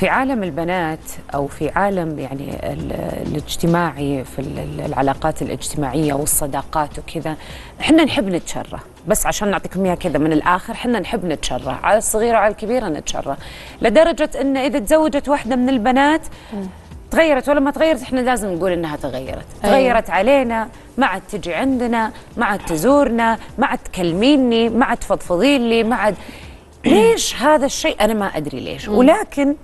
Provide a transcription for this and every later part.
في عالم البنات أو في عالم يعني ال- الاجتماعي في ال- العلاقات الاجتماعية والصداقات وكذا إحنا نحب نتشرى بس عشان نعطيكم إياها كذا من الآخر إحنا نحب نتشرى على الصغيره وعلى الكبيره نتشرى لدرجة إن إذا تزوجت واحدة من البنات تغيرت ولا ما تغيرت إحنا لازم نقول إنها تغيرت. أيوة. تغيرت علينا ما عاد تجي عندنا ما عاد تزورنا ما عاد تكلميني ما عاد تفضفضين لي ما عاد. ليش هذا الشيء؟ أنا ما أدري ليش. ولكن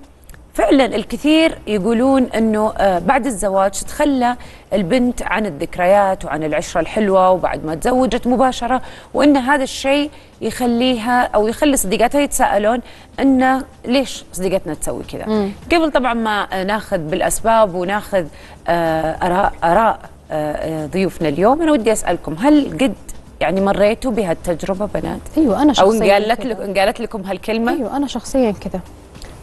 فعلا الكثير يقولون إنه آه، بعد الزواج تتخلى البنت عن الذكريات وعن العشرة الحلوة وبعد ما تزوجت مباشرة وإن هذا الشيء يخليها أو يخلي صديقاتها يتساءلون انه ليش صديقتنا تسوي كذا؟ قبل طبعا ما ناخذ بالأسباب وناخذ آه، أراء أراء آه، ضيوفنا اليوم أنا ودي أسألكم هل قد يعني مريتوا بهالتجربة بنات؟ أيوه أنا أو شخصيا انقالت كذا. لك انقالت لكم هالكلمة؟ أيوه أنا شخصيا كذا.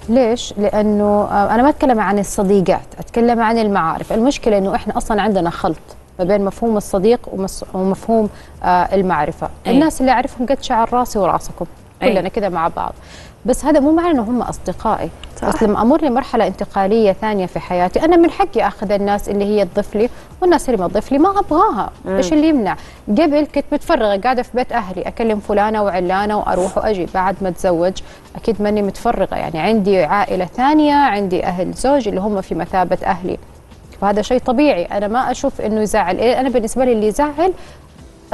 ليش؟ لأنه آه، أنا ما أتكلم عن الصديقات، أتكلم عن المعارف، المشكلة إنه إحنا أصلا عندنا خلط ما بين مفهوم الصديق ومفهوم آه المعرفة، أي. الناس اللي أعرفهم قد شعر راسي وراسكم. كلنا كذا مع بعض. بس هذا مو معنى إنه هم أصدقائي. صح. بس لما أمر لمرحله انتقالية ثانية في حياتي. أنا من حقي أخذ الناس اللي هي تضيف لي والناس اللي ما تضيف لي ما أبغاها. إيش اللي يمنع؟ قبل كنت متفرغة قاعدة في بيت أهلي أكلم فلانة وعلانة وأروح وأجي. بعد ما أتزوج أكيد ماني متفرغة. يعني عندي عائلة ثانية عندي أهل زوج اللي هم في مثابة أهلي. فهذا شيء طبيعي. أنا ما أشوف إنه يزعل. إيه أنا بالنسبة لي اللي يزعل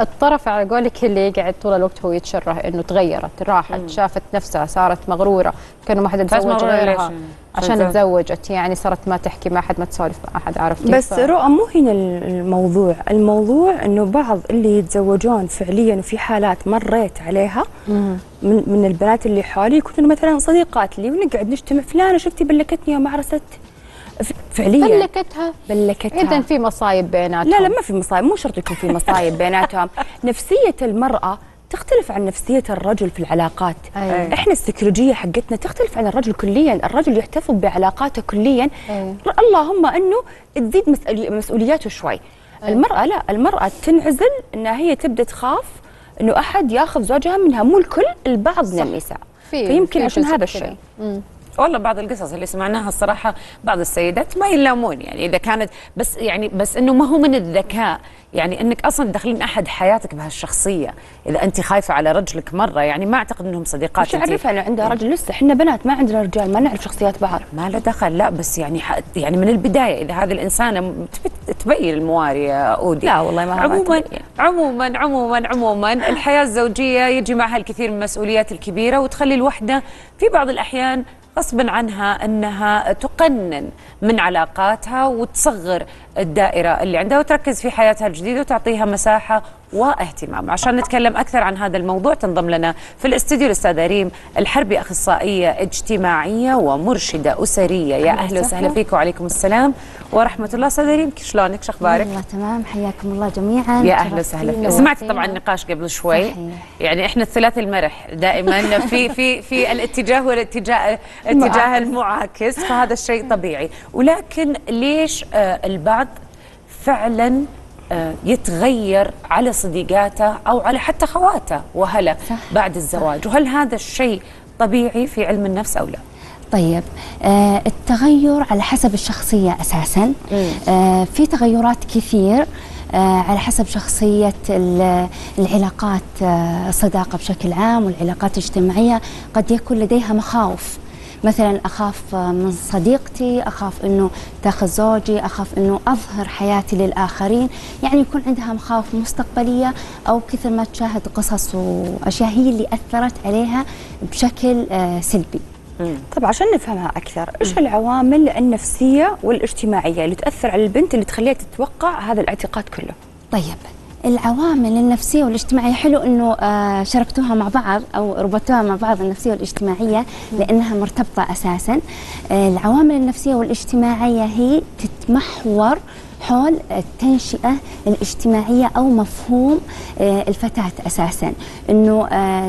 الطرف على قولك اللي يقعد طول الوقت هو يتشره إنه تغيرت راحت شافت نفسها صارت مغرورة. كانه ما حد مغرورة غيرها؟ عشان تزوجت يعني صارت ما تحكي مع احد ما تسولف مع أحد عرفت كيف؟ بس رؤى مو هنا الموضوع. الموضوع إنه بعض اللي يتزوجون فعليا وفي حالات مريت عليها من من البنات اللي حولي يكونون مثلا صديقات لي ونقعد نجتمع فلانه شفتي بلكتني يوم عرست؟ ف- فعليا. بلكتها. بلكتها. اذا في مصايب بيناتهم. لا لا ما في مصايب مو شرط يكون في مصايب بيناتهم. نفسية المرأة تختلف عن نفسية الرجل في العلاقات. أي. إحنا السيكولوجية حقتنا تختلف عن الرجل كليا. الرجل يحتفظ بعلاقاته كليا. أي. اللهم إنه تزيد مسؤولي- مسؤولياته شوي. المرأة لا المرأة تنعزل انها هي تبدأ تخاف إنه أحد ياخذ زوجها منها مو الكل البعض من النساء. في- فيمكن في عشان هذا. الشيء. والله بعض القصص اللي سمعناها الصراحة بعض السيدات ما يلامون يعني إذا كانت بس يعني بس إنه ما هو من الذكاء. يعني إنك أصلا تدخلين أحد حياتك بهالشخصية. إذا أنت خايفة على رجلك مرة يعني ما أعتقد إنهم صديقات مش عرفها انه عندها رجل لسه. إحنا بنات ما عندنا رجال ما نعرف شخصيات بعض. ما له دخل لا بس يعني يعني من البداية إذا هذه الإنسانة تبين المواري يا أودي. لا والله ما- ما عموما. عموما عموما عموما الحياة الزوجية يجي معها الكثير من المسؤوليات الكبيرة وتخلي الوحدة في بعض الأحيان غصبا عنها أنها تقنن من علاقاتها وتصغر الدائرة اللي عندها وتركز في حياتها الجديده وتعطيها مساحة واهتمام. عشان نتكلم أكثر عن هذا الموضوع تنضم لنا في الاستديو الأستاذة ريم الحربي أخصائية اجتماعية ومرشدة أسرية. يا أهلا وسهلا. فيك وعليكم السلام ورحمة الله. أستاذة ريم شلونك؟ شو أخبارك؟ والله تمام. حياكم الله جميعا. يا أهلا وسهلا. فيك سمعت طبعا النقاش قبل شوي. صحيح. يعني إحنا الثلاثي المرح دائما في في في الاتجاه والاتجاه اتجاه المعاكس فهذا الشيء طبيعي. ولكن ليش آه البعض فعلا آه يتغير على صديقاته أو على حتى خواته وهلا. بعد الزواج. وهل هذا الشيء طبيعي في علم النفس أو لا؟ طيب آه التغير على حسب الشخصية أساسا. آه في تغيرات كثير آه على حسب شخصية ال- العلاقات آه الصداقة بشكل عام والعلاقات الاجتماعية. قد يكون لديها مخاوف. مثلا أخاف من صديقتي أخاف أنه تاخذ زوجي أخاف أنه أظهر حياتي للآخرين. يعني يكون عندها مخاوف مستقبلية أو كثر ما تشاهد قصص وأشياء هي اللي أثرت عليها بشكل آه سلبي. طب عشان نفهمها أكثر إيش العوامل النفسية والاجتماعية اللي تأثر على البنت اللي تخليها تتوقع هذا الاعتقاد كله؟ طيب العوامل النفسية والاجتماعية. حلو إنه آه شاركتوها مع بعض أو ربطوها مع بعض النفسية والاجتماعية لأنها مرتبطة أساسا. آه العوامل النفسية والاجتماعية هي تتمحور حول التنشئة الاجتماعية أو مفهوم آه، الفتاة أساسا. أنه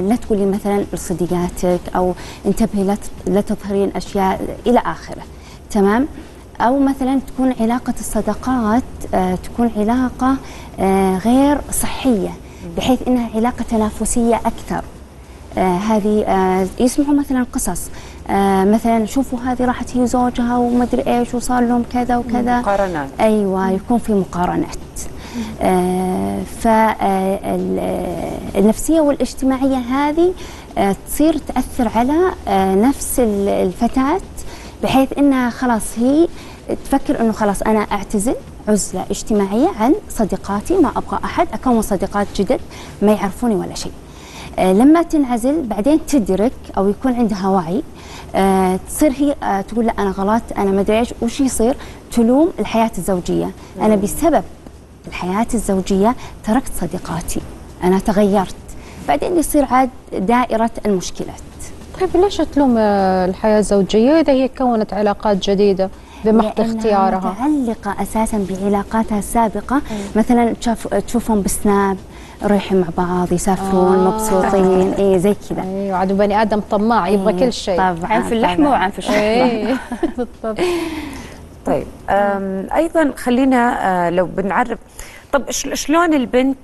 لا تقولي مثلا لصديقاتك أو أنتبهي لا تظهرين أشياء إلى آخره. تمام؟ أو مثلا تكون علاقة الصداقات آه، تكون علاقة آه، غير صحية بحيث أنها علاقة تنافسية أكثر. آه هذه يسمعوا مثلا قصص. مثلا شوفوا هذه راحت هي زوجها ومدري إيش وصار لهم كذا وكذا. مقارنات. أيوه يكون في مقارنات. فالنفسيه والاجتماعية هذه تصير تأثر على نفس ال- الفتاة بحيث إنها خلاص هي تفكر إنه خلاص أنا أعتزل عزلة اجتماعية عن صديقاتي ما أبغى أحد أكون صديقات جدد ما يعرفوني ولا شيء. آه، لما تنعزل بعدين تدرك أو يكون عندها وعي آه، تصير هي آه، تقول لا أنا غلطت أنا ما أدري إيش وش يصير؟ تلوم الحياة الزوجية. أنا بسبب الحياة الزوجية تركت صديقاتي. أنا تغيرت. بعدين يصير عاد دائرة المشكلات. طيب ليش تلوم الحياة الزوجية إذا هي كونت علاقات جديدة؟ بمحض اختيارها. متعلقة أساسا بعلاقاتها السابقة. مثلا تشوف تشوفهم بسناب رايحين مع بعض يسافرون آه. مبسوطين. إيه زي كذا. أيوه عاد بني آدم طماع يبغى إيه، كل شيء. طبعا عن في اللحمة. وعن في الشحمه إيه. بالضبط. طيب أيضا خلينا آه، لو بنعرف طب شلون البنت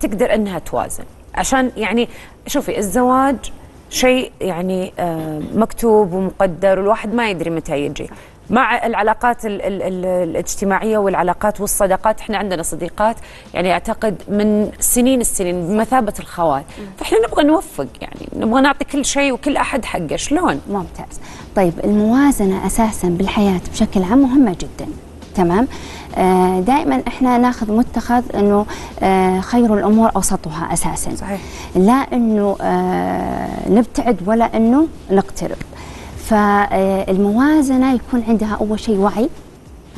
تقدر إنها توازن؟ عشان يعني شوفي الزواج شيء يعني آه، مكتوب ومقدر والواحد ما يدري متى يجي. مع العلاقات ال ال ال الاجتماعية والعلاقات والصداقات. إحنا عندنا صديقات يعني أعتقد من سنين السنين بمثابة الخوات فإحنا نبغى نوفق يعني نبغى نعطي كل شيء وكل أحد حقه. شلون؟ ممتاز. طيب الموازنة أساسا بالحياة بشكل عام مهمة جدا. تمام؟ آه دائما إحنا ناخذ متخذ إنه آه خير الأمور أوسطها أساسا. صحيح. لا إنه آه نبتعد ولا إنه نقترب. فالموازنة يكون عندها أول شيء وعي.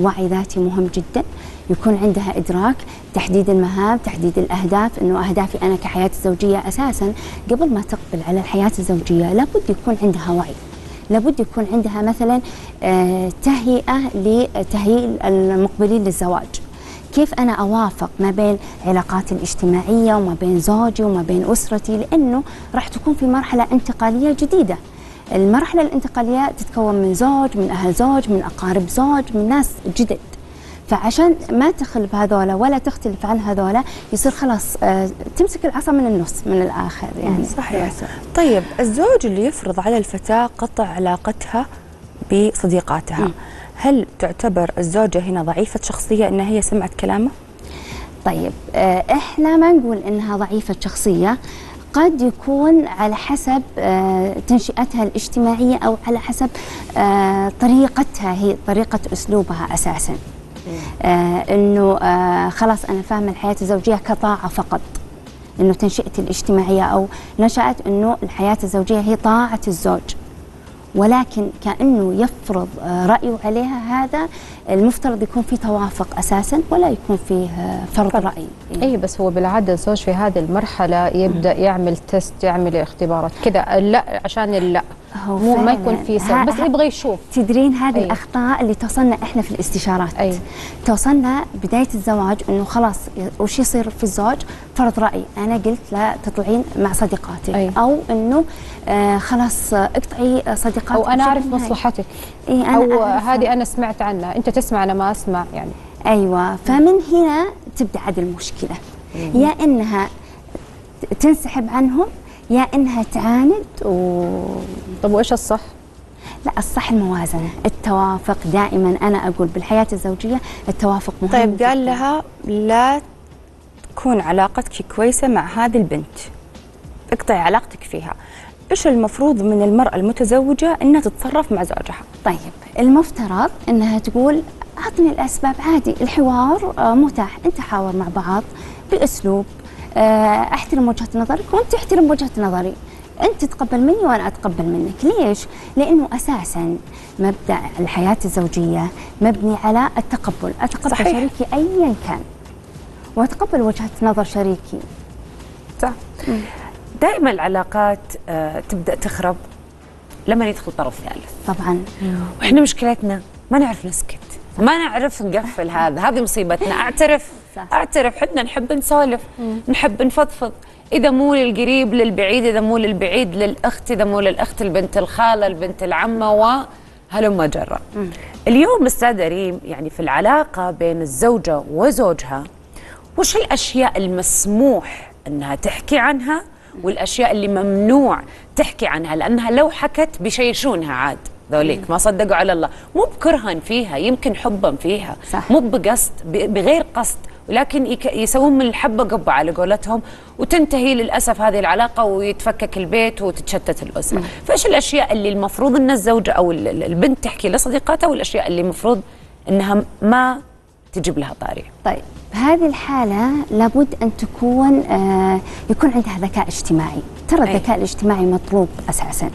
وعي ذاتي مهم جدا. يكون عندها إدراك تحديد المهام تحديد الأهداف إنه أهدافي أنا كحياتي الزوجية أساسا. قبل ما تقبل على الحياة الزوجية لابد يكون عندها وعي. لابد يكون عندها مثلا آه، تهيئة لتهيئ المقبلين للزواج. كيف أنا أوافق ما بين علاقاتي الاجتماعية وما بين زوجي وما بين أسرتي؟ لأنه راح تكون في مرحلة انتقالية جديدة. المرحلة الانتقالية تتكون من زوج من أهل زوج من أقارب زوج من ناس جدد. فعشان ما تخلف هذولا ولا تختلف عن هذولا يصير خلاص آه، تمسك العصا من النص من الآخر يعني. صحيح. طيب الزوج اللي يفرض على الفتاة قطع علاقتها بصديقاتها هل تعتبر الزوجة هنا ضعيفة شخصية إن هي سمعت كلامه؟ طيب آه، إحنا ما نقول إنها ضعيفة شخصية. قد يكون على حسب آه، تنشئتها الاجتماعية أو على حسب آه، طريقتها هي طريقة أسلوبها أساسا. آه، آه، خلاص أنا فاهمة الحياة الزوجية كطاعة فقط. إنه تنشئتي الاجتماعية أو نشأت إنه الحياة الزوجية هي طاعة الزوج. ولكن كأنه يفرض آه، رأيه عليها هذا المفترض يكون في توافق أساسا ولا يكون فيه آه، فرض رأي. اي بس هو بالعادة الزوج في هذه المرحلة يبدأ يعمل تيست يعمل اختبارات كذا. لا عشان اللا هو مو ما. يكون في سبب بس يبغى يشوف تدرين هذه أي. الأخطاء اللي توصلنا إحنا في الاستشارات أي. توصلنا بداية الزواج إنه خلاص وش يصير في الزوج فرض رأي أنا قلت لا تطلعين مع صديقاتك أي. أو إنه آه خلاص اقطعي صديقاتك أو أنا أعرف. مصلحتك إيه أنا أو. هذه أنا سمعت عنها أنت تسمع أنا ما أسمع يعني أيوه فمن هنا تبدأ عاد المشكلة يا إنها تنسحب عنهم يا إنها تعاند و طب وإيش الصح؟ لا الصح الموازنة التوافق دائما أنا أقول بالحياة الزوجية التوافق مهم طيب قال. لها لا تكون علاقتك كويسة مع هذه البنت اقطعي علاقتك فيها إيش المفروض من المرأة المتزوجة إنها تتصرف مع زوجها؟ طيب المفترض إنها تقول أعطني الأسباب عادي الحوار آه، متاح أنت حاور مع بعض بأسلوب أحترم وجهة نظرك وأنت تحترم وجهة نظري. أنت تتقبل مني وأنا أتقبل منك. ليش؟ لأنه أساسا مبدأ الحياة الزوجية مبني على التقبل. أتقبل صحيح. شريكي ايا كان. وأتقبل وجهة نظر شريكي. صح. دائما العلاقات آه، تبدأ تخرب لما يدخل طرف ثالث. طبعا. وإحنا مشكلتنا ما نعرف نسكت. ما نعرف نقفل هذا. هذه مصيبتنا. أعترف. صح. أعترف حنا نحب نسولف نحب نفضفض. إذا مو للقريب للبعيد إذا مو للبعيد للأخت إذا مو للأخت البنت الخالة البنت العمة وهلم جرا اليوم أستاذ ريم يعني في العلاقة بين الزوجة وزوجها وش الأشياء المسموح إنها تحكي عنها والأشياء اللي ممنوع تحكي عنها؟ لأنها لو حكت بيشيشونها عاد ذوليك ما صدقوا على الله. مو بكرها فيها يمكن حبا فيها. صح. مو بقصد بغير قصد. ولكن يسوون من الحبة قبه على قولتهم وتنتهي للأسف هذه العلاقة ويتفكك البيت وتتشتت الأسرة، فإيش الأشياء اللي المفروض إن الزوجة أو ال- ال- البنت تحكي لصديقاتها والأشياء اللي المفروض إنها ما تجيب لها طاري؟ طيب بهذه الحالة لابد أن تكون آه يكون عندها ذكاء اجتماعي. ترى. الذكاء الاجتماعي مطلوب أساسا.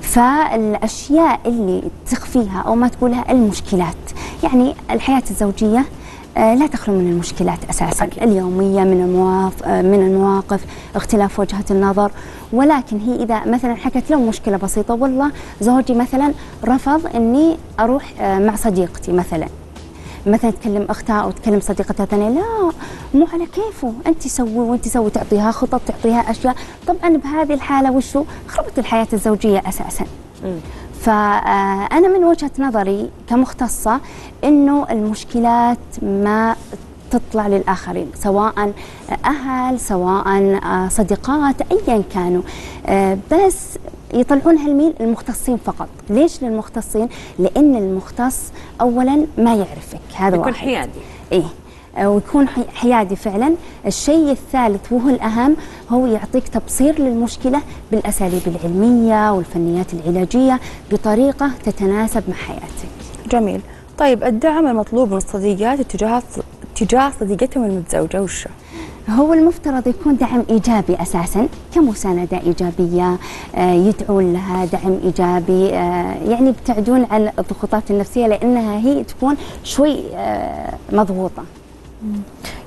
فالأشياء اللي تخفيها أو ما تقولها المشكلات. يعني الحياة الزوجية لا تخلو من المشكلات أساسا. أكيد. اليومية من المواف... آه، من المواقف اختلاف وجهه النظر. ولكن هي إذا مثلا حكت له مشكلة بسيطة والله زوجي مثلا رفض إني أروح آه، مع صديقتي مثلا. مثلا تكلم أختها أو تكلم صديقتها ثانية لا مو على كيفه. أنت سوي وانت سوي تعطيها خطط تعطيها أشياء. طبعا بهذه الحالة وشو؟ خربت الحياة الزوجية أساسا. فأنا من وجهة نظري كمختصة إنه المشكلات ما تطلع للآخرين سواء أهل سواء صديقات أيا كانوا آه، بس يطلعونها الميل المختصين فقط ليش للمختصين؟ لأن المختص أولا ما يعرفك هذا يكون واحد. حيادي. إيه آه، ويكون حي- حيادي فعلا. الشيء الثالث وهو الأهم هو يعطيك تبصير للمشكلة بالأساليب العلمية والفنيات العلاجية بطريقة تتناسب مع حياتك. جميل. طيب الدعم المطلوب من الصديقات اتجاه اتجاه صديقتهم المتزوجة وش؟ هو المفترض يكون دعم إيجابي أساسا كمساندة إيجابية آه، يدعون لها دعم إيجابي آه، يعني يبتعدون عن الضغوطات النفسية لأنها هي تكون شوي آه، مضغوطة.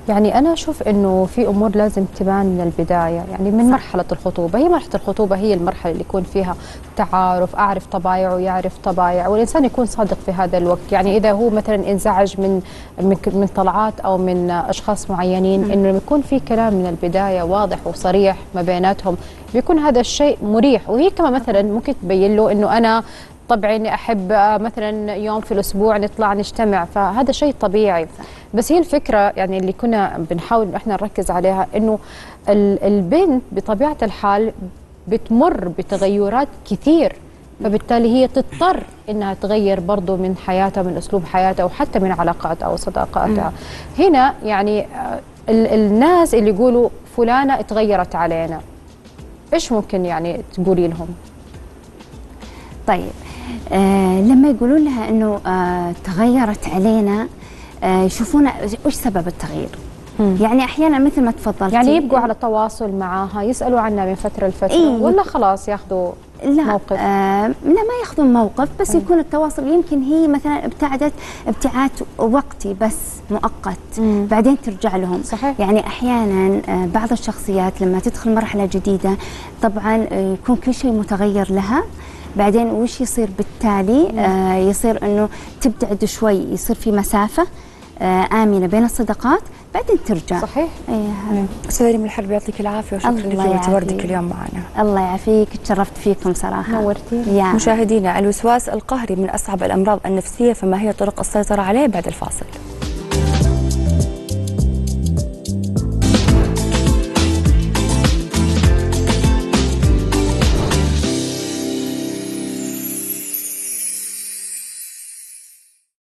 يعني أنا أشوف إنه في أمور لازم تبان من البداية يعني من مرحلة الخطوبة. هي مرحلة الخطوبة هي المرحلة اللي يكون فيها تعارف أعرف طبايعه ويعرف طبايع والإنسان يكون صادق في هذا الوقت. يعني إذا هو مثلا انزعج من من من طلعات أو من أشخاص معينين لما يكون في كلام من البداية واضح وصريح ما بيناتهم بيكون هذا الشيء مريح. وهي كمان مثلا ممكن تبين له إنه أنا طبعا إني أحب آه، مثلا يوم في الأسبوع نطلع نجتمع فهذا شيء طبيعي. بس هي الفكرة يعني اللي كنا بنحاول إحنا نركز عليها إنه ال- البنت بطبيعة الحال بتمر بتغيرات كثير فبالتالي هي تضطر إنها تغير برضه من حياتها من أسلوب حياتها وحتى من علاقاتها أو صداقاتها. هنا يعني آه، ال- الناس اللي يقولوا فلانة اتغيرت علينا إيش ممكن يعني تقولي لهم؟ طيب آه لما يقولون لها إنه آه تغيرت علينا آه يشوفون وش سبب التغيير؟ يعني أحيانا مثل ما تفضلتي. يعني يبقوا على تواصل معاها يسألوا عنها من فترة لفترة إيه. ولا خلاص ياخذوا لا موقف؟ آه لا ما ياخذون موقف بس يكون التواصل يمكن هي مثلا ابتعدت ابتعاد وقتي بس مؤقت. مم. بعدين ترجع لهم. صحيح. يعني أحيانا آه بعض الشخصيات لما تدخل مرحلة جديدة طبعا آه يكون كل شيء متغير لها. بعدين وش يصير بالتالي؟ آه يصير إنه تبتعد شوي يصير في مسافة آه آمنة بين الصداقات بعدين ترجع. صحيح. إيه. هذا. استاذة ريم الحرب يعطيك العافية وشكرا لك يعافيك. اليوم معنا. الله يعافيك تشرفت فيكم صراحة. نورتيني. يا مشاهدينا الوسواس القهري من أصعب الأمراض النفسية فما هي طرق السيطرة عليه بعد الفاصل.